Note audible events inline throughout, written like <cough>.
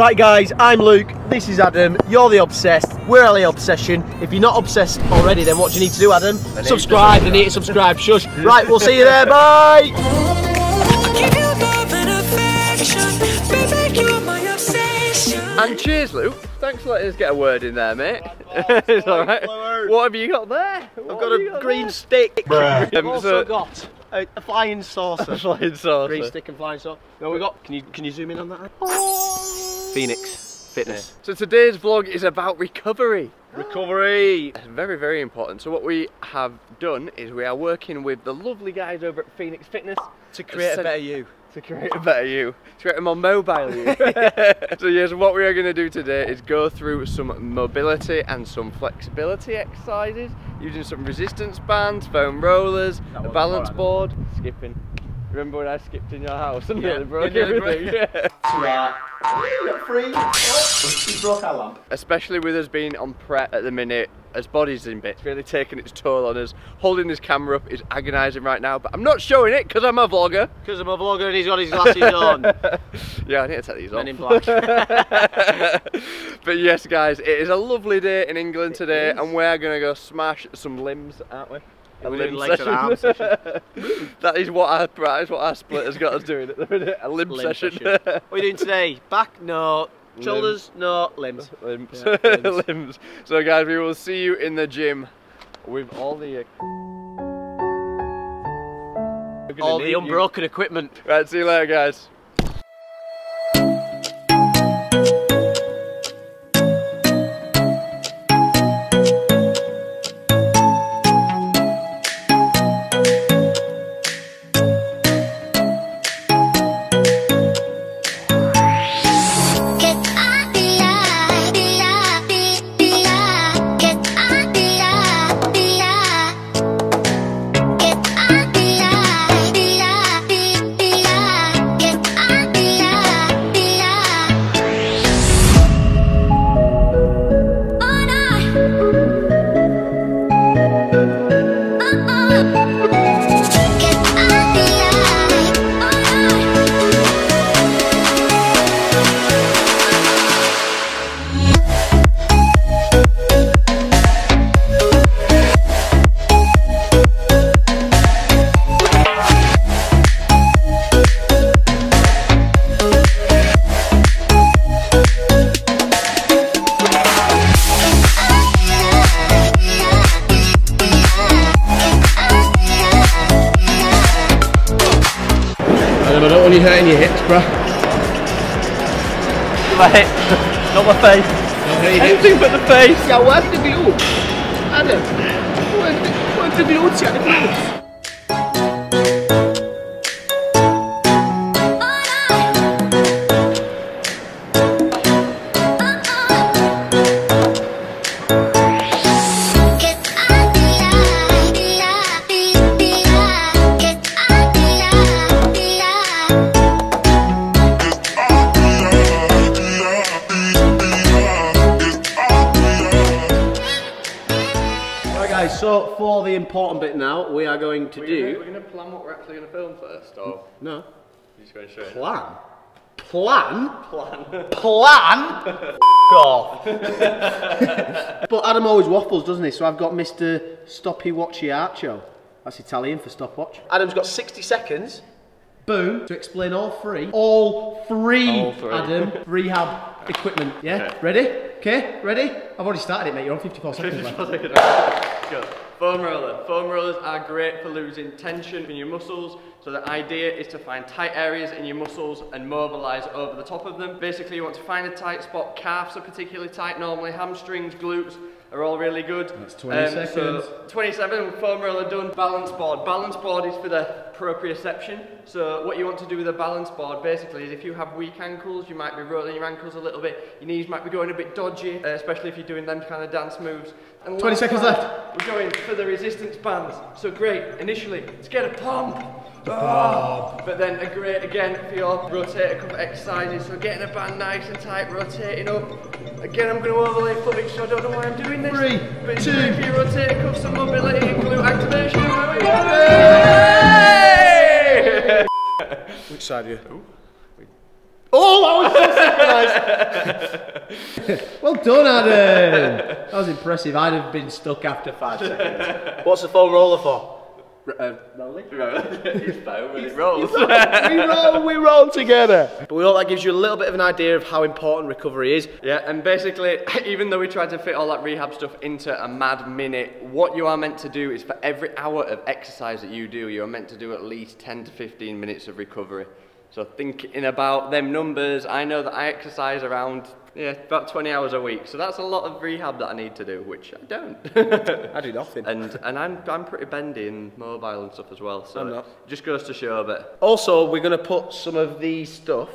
Right guys, I'm Luke, this is Adam, you're the obsessed, we're LA Obsession. If you're not obsessed already, then what do you need to do Adam? subscribe, you need to subscribe, shush. Right, we'll see you there, <laughs> bye! Give you love and affection, baby, you're my obsession. And cheers, Luke. Thanks for letting us get a word in there, mate. <laughs> it's alright. What have you got there? I've got a green stick. I've Um, also so- got a, a flying saucer. <laughs> Flying saucer. green stick and flying saucer. No, we got. Can you can you zoom in on that? Phoenix Fitness. So today's vlog is about recovery. Recovery. Very, very important. So what we have done is we are working with the lovely guys over at Phoenix Fitness To create a better you. to create a better you, to create a more mobile you. <laughs> so yes, what we are going to do today is go through some mobility and some flexibility exercises using some resistance bands, foam rollers, a balance board, skipping. Remember when I skipped in your house and Yeah, nearly broke you everything? Yeah. Free. Oh, broke our lamp. Especially with us being on prep at the minute, as bodies in bits, really taking its toll on us. Holding this camera up is agonising right now, but I'm not showing it because I'm a vlogger. Because I'm a vlogger and he's got his glasses <laughs> on. yeah, I need to take these off. Men in black. <laughs> but yes, guys, it is a lovely day in England today, is. and we're gonna go smash some limbs, aren't we? Limb legs and <laughs> that is what our that is what our split has got us doing at the minute. A limb, Limb session. session. What are you doing today? Back? No. Shoulders? No. Limbs. <laughs> limbs. Yeah, <laughs> limbs. limbs. So, guys, we will see you in the gym with all the. All the you. unbroken equipment. Right, see you later, guys. Adam, I don't want you hurting your hips, bruh. My hips, not my face. Anything but the face. Yeah, where's the glutes? Adam, where's the, where's the glutes? Yeah, the glutes. So for the important bit now, we are going to do. We're gonna plan what we're actually gonna film first, or No. you're just gonna show it? Plan? Plan? Plan. Plan? F off. <laughs> but Adam always waffles, doesn't he? So I've got Mr. Stoppy Watchiaccio. That's Italian for stopwatch. Adam's got 60 seconds. Boom. To explain all three. All three, All three. Adam, <laughs> rehab equipment. Yeah? Okay. Ready? Okay? Ready? I've already started it, mate. You're on 54 seconds left. Go. Foam roller. Foam rollers are great for losing tension in your muscles. So the idea is to find tight areas in your muscles and mobilize over the top of them. Basically, you want to find a tight spot. Calves are particularly tight normally. Hamstrings, glutes are all really good. That's 20 seconds. So 27 foam roller done. Balance board. Balance board is for the proprioception. So what you want to do with a balance board basically is if you have weak ankles, you might be rolling your ankles a little bit. Your knees might be going a bit dodgy, uh, especially if you're doing them kind of dance moves. And 20 seconds left. We're going for the resistance bands. So great, initially, let's get a pump. Ah. But then a great again for your rotator cuff exercises. So getting a band nice and tight, rotating up. Again, I'm going to overlay footage, so I don't know why I'm doing this. Three, but it's two. great for your rotator cuffs and mobility and glute activation. Yay! Which side are you? Oh, that was so surprised. <laughs> well done, Adam. That was impressive. I'd have been stuck after five seconds. What's the foam roller for? Uh, rolling? <laughs> <laughs> He's fine when it rolls. we roll, we roll together. But we hope that gives you a little bit of an idea of how important recovery is. Yeah, and basically, <laughs> even though we tried to fit all that rehab stuff into a mad minute, what you are meant to do is for every hour of exercise that you do, you are meant to do at least 10 to 15 minutes of recovery. So thinking about them numbers, I know that I exercise around yeah, about 20 hours a week. So that's a lot of rehab that I need to do, which I don't. <laughs> I do nothing. and and I'm I'm pretty bendy and mobile and stuff as well. So I'm not. it just goes to show that Also, we're going to put some of these stuff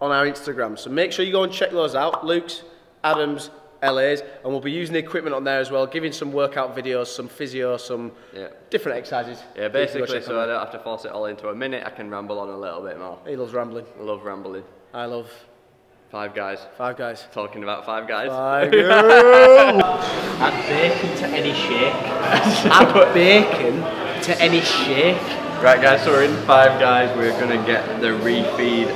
on our Instagram. So make sure you go and check those out. Luke's, Adam's, LA's. And we'll be using the equipment on there as well, giving some workout videos, some physio, some Yeah. different exercises. yeah, You can go basically, so I don't have to force it all into a minute. I can ramble on a little bit more. He loves rambling. I love rambling. I love Five guys Five Guys. talking about five guys. Five <laughs> Girls. Add bacon to any shake. <laughs> Add bacon to any shake. Right, guys, so we're in Five Guys. We're gonna get the refeed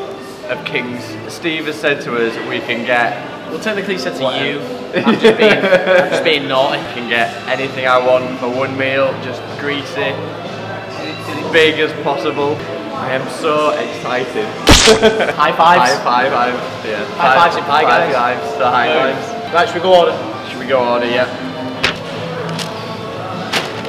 of Kings. Steve has said to us we can get Well, technically, he said to you. I'm just being, I'm just being <laughs> naughty. can get anything I want for one meal, just greasy, as big as possible. I am so excited. <laughs> High fives. High five, I'm, yeah. High fives in Pie five Guys. fives, so high fives. Right, should we go order? Should we go order, yeah?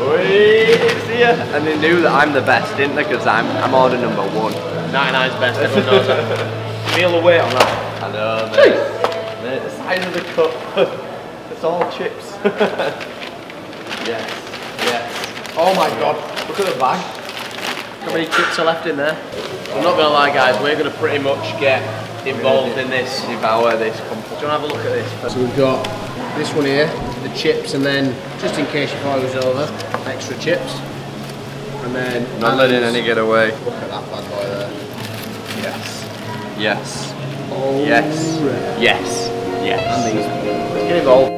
Wait, see ya. And they knew that I'm the best, didn't they? Because I'm, I'm order number one. 99's best, everyone knows that. <laughs> Feel the weight on that. I know, mate. Mate, the size of the cup. <laughs> it's all chips. yes, yes. Oh my god, look at the bag. How many chips are left in there? I'm not gonna lie guys, we're gonna pretty much get involved in this. Devour this company. Do you wanna have a look at this? So we've got this one here, the chips, and then, just in case you thought it was over, extra chips. And then... Not letting any get away. Look at that bad boy there. Yes. Yes. Oh, Yes. right. Yes. Yes. And these. Let's get involved.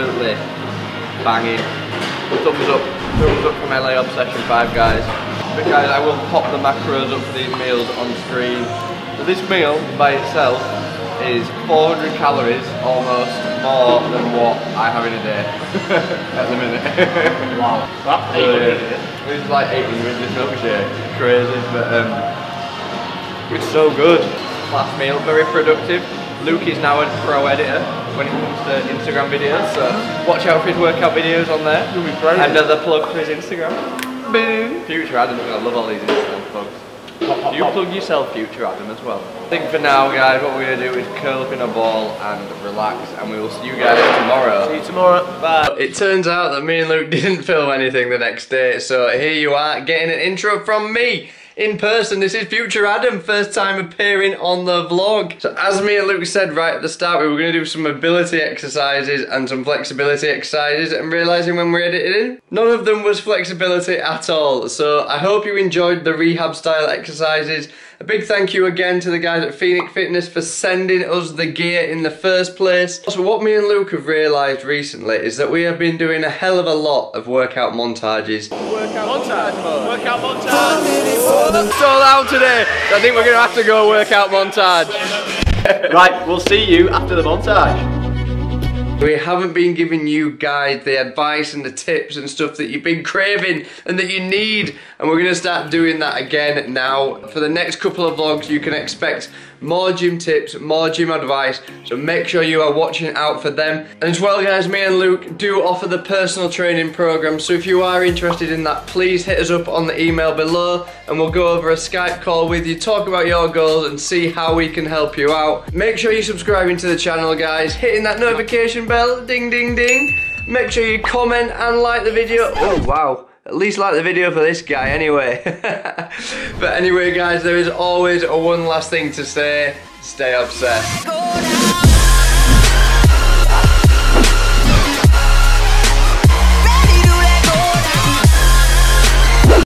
Absolutely banging. Thumbs up, thumbs up from LA Obsession 5 guys. But guys, I will pop the macros up for these meals on screen. So this meal by itself is 400 calories, almost more than what I have in a day <laughs> at the minute. Wow. That, So, yeah, It's like 800 this milkshake. Crazy, but um, it's so good. Last meal, very productive. Luke is now a pro editor when it comes to Instagram videos, so watch out for his workout videos on there. You'll be proud of. Another plug for his Instagram. Boom. Future Adam's gonna love all these Instagram plugs. You plug yourself, Future Adam, as well. I think for now, guys, what we're gonna do is curl up in a ball and relax, and we will see you guys tomorrow. See you tomorrow. Bye. It turns out that me and Luke <laughs> didn't film anything the next day, so here you are getting an intro from me in person. This is Future Adam, first time appearing on the vlog. So as me and Luke said right at the start, we were going to do some mobility exercises and some flexibility exercises and realising when we're editing, none of them was flexibility at all. So I hope you enjoyed the rehab style exercises. A big thank you again to the guys at Phoenix Fitness for sending us the gear in the first place. So what me and Luke have realised recently is that we have been doing a hell of a lot of workout montages. Workout montage mode. Workout montage. Sold out today. I think we're going to have to go workout montage. <laughs> Right, we'll see you after the montage. We haven't been giving you guys the advice and the tips and stuff that you've been craving and that you need. And we're gonna start doing that again now. For the next couple of vlogs, you can expect more gym tips, more gym advice. So make sure you are watching out for them. And as well guys, me and Luke do offer the personal training program. So if you are interested in that, please hit us up on the email below and we'll go over a Skype call with you, talk about your goals and see how we can help you out. Make sure you're subscribing to the channel guys, hitting that notification bell, ding ding ding. Make sure you comment and like the video. Oh wow. At least like the video for this guy anyway. <laughs> but anyway guys, there is always one last thing to say. Stay obsessed.